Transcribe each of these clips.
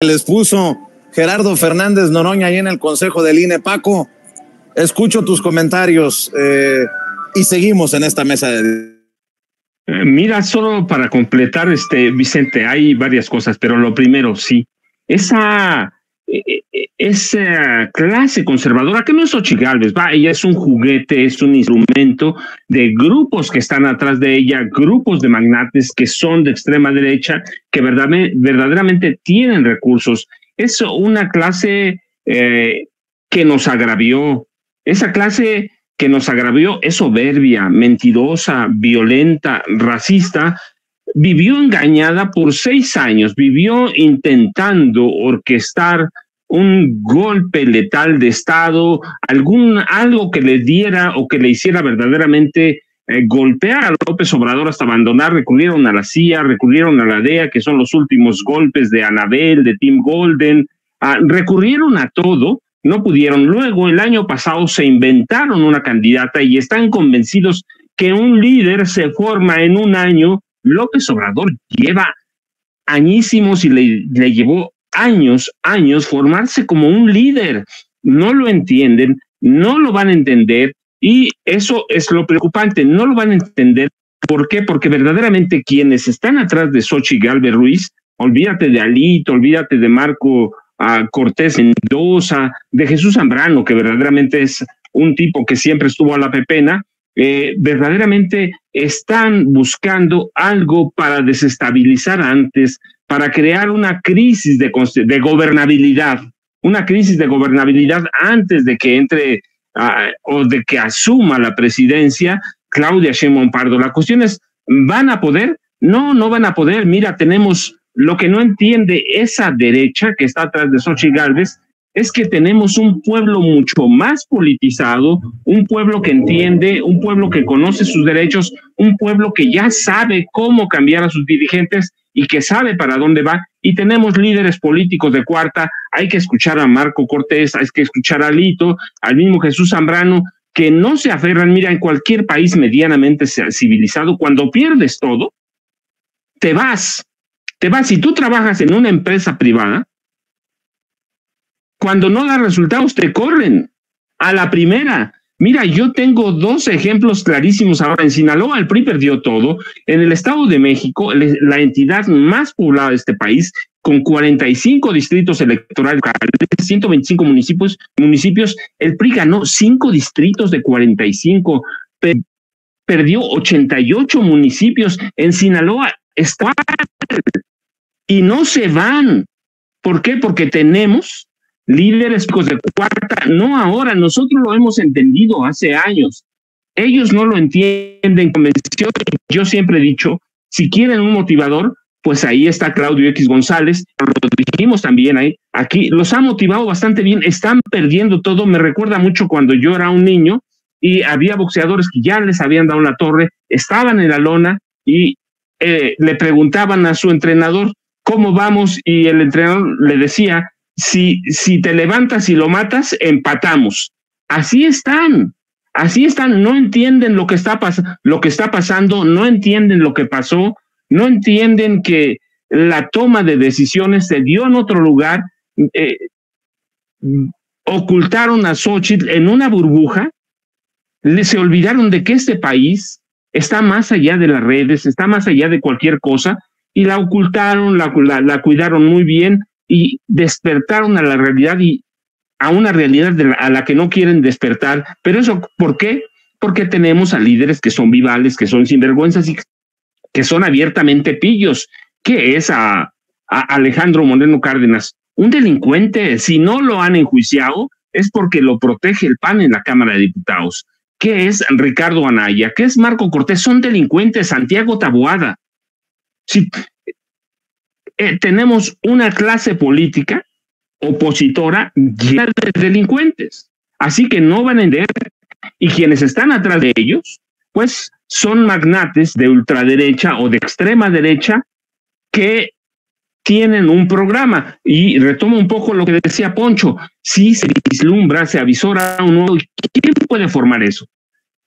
les puso Gerardo Fernández Noroña ahí en el Consejo del INE. Paco, escucho tus comentarios eh, y seguimos en esta mesa de... Eh, mira, solo para completar, este Vicente, hay varias cosas, pero lo primero, sí, esa esa clase conservadora, que no es Ochigalves, va, ella es un juguete, es un instrumento de grupos que están atrás de ella, grupos de magnates que son de extrema derecha, que verdaderamente tienen recursos. Es una clase eh, que nos agravió. Esa clase que nos agravió es soberbia, mentirosa, violenta, racista, vivió engañada por seis años, vivió intentando orquestar un golpe letal de Estado, algún algo que le diera o que le hiciera verdaderamente eh, golpear a López Obrador hasta abandonar, recurrieron a la CIA, recurrieron a la DEA, que son los últimos golpes de Anabel, de Tim Golden, ah, recurrieron a todo, no pudieron. Luego, el año pasado, se inventaron una candidata y están convencidos que un líder se forma en un año. López Obrador lleva añísimos y le, le llevó años, años formarse como un líder. No lo entienden, no lo van a entender y eso es lo preocupante, no lo van a entender. ¿Por qué? Porque verdaderamente quienes están atrás de Sochi Galvez Ruiz, olvídate de Alito, olvídate de Marco ah, Cortés Mendoza, de Jesús Zambrano, que verdaderamente es un tipo que siempre estuvo a la pepena, eh, verdaderamente están buscando algo para desestabilizar antes, para crear una crisis de, de gobernabilidad, una crisis de gobernabilidad antes de que entre ah, o de que asuma la presidencia Claudia Sheinbaum Pardo. La cuestión es, ¿van a poder? No, no van a poder. Mira, tenemos lo que no entiende esa derecha que está atrás de Xochitl Gálvez, es que tenemos un pueblo mucho más politizado, un pueblo que entiende, un pueblo que conoce sus derechos, un pueblo que ya sabe cómo cambiar a sus dirigentes y que sabe para dónde va. Y tenemos líderes políticos de cuarta, hay que escuchar a Marco Cortés, hay que escuchar a Lito, al mismo Jesús Zambrano, que no se aferran, mira, en cualquier país medianamente civilizado, cuando pierdes todo, te vas, te vas. Si tú trabajas en una empresa privada, cuando no da resultados, te corren a la primera. Mira, yo tengo dos ejemplos clarísimos ahora. En Sinaloa el PRI perdió todo. En el Estado de México, la entidad más poblada de este país, con 45 distritos electorales, 125 municipios, municipios el PRI ganó cinco distritos de 45, perdió 88 municipios. En Sinaloa está y no se van. ¿Por qué? Porque tenemos líderes de cuarta, no ahora, nosotros lo hemos entendido hace años. Ellos no lo entienden. Yo siempre he dicho, si quieren un motivador, pues ahí está Claudio X González, lo dijimos también ahí, aquí los ha motivado bastante bien, están perdiendo todo, me recuerda mucho cuando yo era un niño y había boxeadores que ya les habían dado la torre, estaban en la lona y eh, le preguntaban a su entrenador, ¿cómo vamos? Y el entrenador le decía, si, si te levantas y lo matas, empatamos. Así están, así están, no entienden lo que está, lo que está pasando, no entienden lo que pasó, no entienden que la toma de decisiones se dio en otro lugar, eh, ocultaron a Xochitl en una burbuja, se olvidaron de que este país está más allá de las redes, está más allá de cualquier cosa, y la ocultaron, la cuidaron muy bien, y despertaron a la realidad y a una realidad a la que no quieren despertar. Pero eso, ¿por qué? Porque tenemos a líderes que son vivales, que son sinvergüenzas y que son abiertamente pillos. ¿Qué es a, a Alejandro Moreno Cárdenas? Un delincuente, si no lo han enjuiciado, es porque lo protege el PAN en la Cámara de Diputados. ¿Qué es Ricardo Anaya? ¿Qué es Marco Cortés? Son delincuentes, Santiago Taboada. Si, eh, tenemos una clase política opositora llena de delincuentes. Así que no van a entender. Y quienes están atrás de ellos, pues son magnates de ultraderecha o de extrema derecha que tienen un programa. Y retomo un poco lo que decía Poncho. Si se vislumbra, se avisora un nuevo, ¿quién puede formar eso?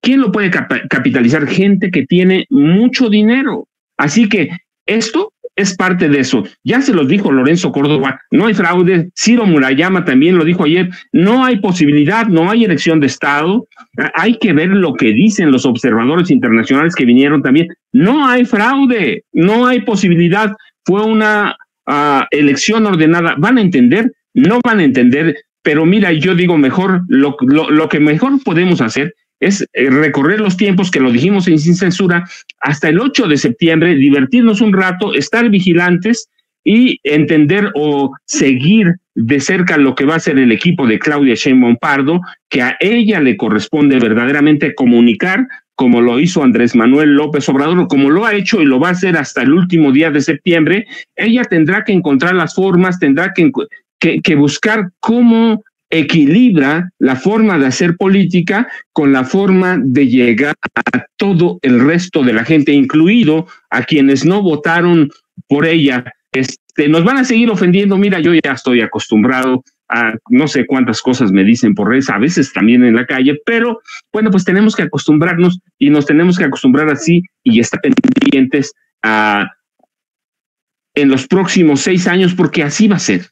¿Quién lo puede capitalizar? Gente que tiene mucho dinero. Así que esto es parte de eso. Ya se los dijo Lorenzo Córdoba, no hay fraude. Ciro Murayama también lo dijo ayer, no hay posibilidad, no hay elección de Estado. Hay que ver lo que dicen los observadores internacionales que vinieron también. No hay fraude, no hay posibilidad. Fue una uh, elección ordenada. ¿Van a entender? No van a entender. Pero mira, yo digo mejor, lo, lo, lo que mejor podemos hacer es eh, recorrer los tiempos que lo dijimos en Sin Censura hasta el 8 de septiembre, divertirnos un rato, estar vigilantes y entender o seguir de cerca lo que va a ser el equipo de Claudia Sheinbaum Pardo, que a ella le corresponde verdaderamente comunicar como lo hizo Andrés Manuel López Obrador, como lo ha hecho y lo va a hacer hasta el último día de septiembre, ella tendrá que encontrar las formas, tendrá que, que, que buscar cómo equilibra la forma de hacer política con la forma de llegar a todo el resto de la gente, incluido a quienes no votaron por ella. Este, nos van a seguir ofendiendo. Mira, yo ya estoy acostumbrado a no sé cuántas cosas me dicen por redes, a veces también en la calle, pero bueno, pues tenemos que acostumbrarnos y nos tenemos que acostumbrar así y estar pendientes a en los próximos seis años, porque así va a ser.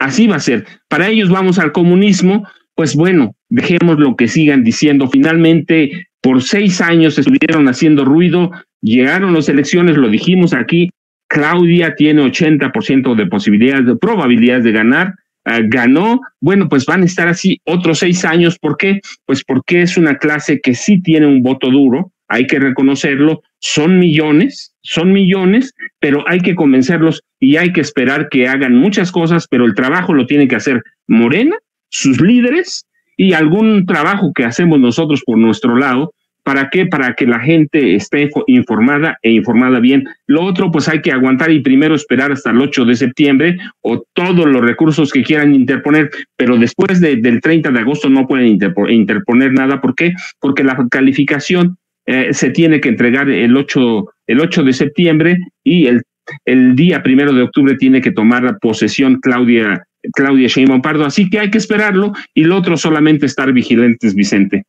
Así va a ser. Para ellos vamos al comunismo, pues bueno, dejemos lo que sigan diciendo. Finalmente, por seis años estuvieron haciendo ruido, llegaron las elecciones, lo dijimos aquí, Claudia tiene 80% de posibilidades, de probabilidades de ganar, uh, ganó, bueno, pues van a estar así otros seis años. ¿Por qué? Pues porque es una clase que sí tiene un voto duro, hay que reconocerlo, son millones, son millones, pero hay que convencerlos y hay que esperar que hagan muchas cosas, pero el trabajo lo tiene que hacer Morena, sus líderes y algún trabajo que hacemos nosotros por nuestro lado. ¿Para qué? Para que la gente esté informada e informada bien. Lo otro, pues hay que aguantar y primero esperar hasta el 8 de septiembre o todos los recursos que quieran interponer, pero después de, del 30 de agosto no pueden interponer nada. ¿Por qué? Porque la calificación eh, se tiene que entregar el 8, el 8 de septiembre y el, el día primero de octubre tiene que tomar posesión Claudia, Claudia Sheinbaum Pardo. Así que hay que esperarlo y lo otro solamente estar vigilantes, Vicente.